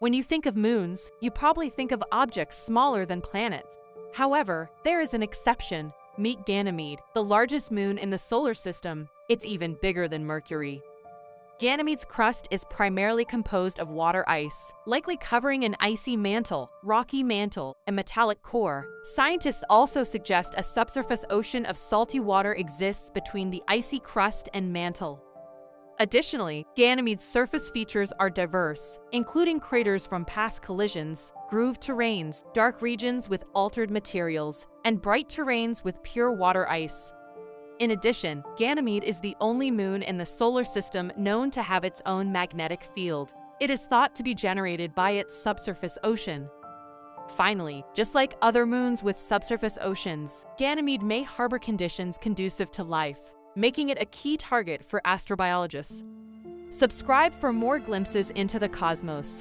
When you think of moons, you probably think of objects smaller than planets. However, there is an exception. Meet Ganymede, the largest moon in the solar system. It's even bigger than Mercury. Ganymede's crust is primarily composed of water ice, likely covering an icy mantle, rocky mantle, and metallic core. Scientists also suggest a subsurface ocean of salty water exists between the icy crust and mantle. Additionally, Ganymede's surface features are diverse, including craters from past collisions, grooved terrains, dark regions with altered materials, and bright terrains with pure water ice. In addition, Ganymede is the only moon in the solar system known to have its own magnetic field. It is thought to be generated by its subsurface ocean. Finally, just like other moons with subsurface oceans, Ganymede may harbor conditions conducive to life, making it a key target for astrobiologists. Subscribe for more glimpses into the cosmos.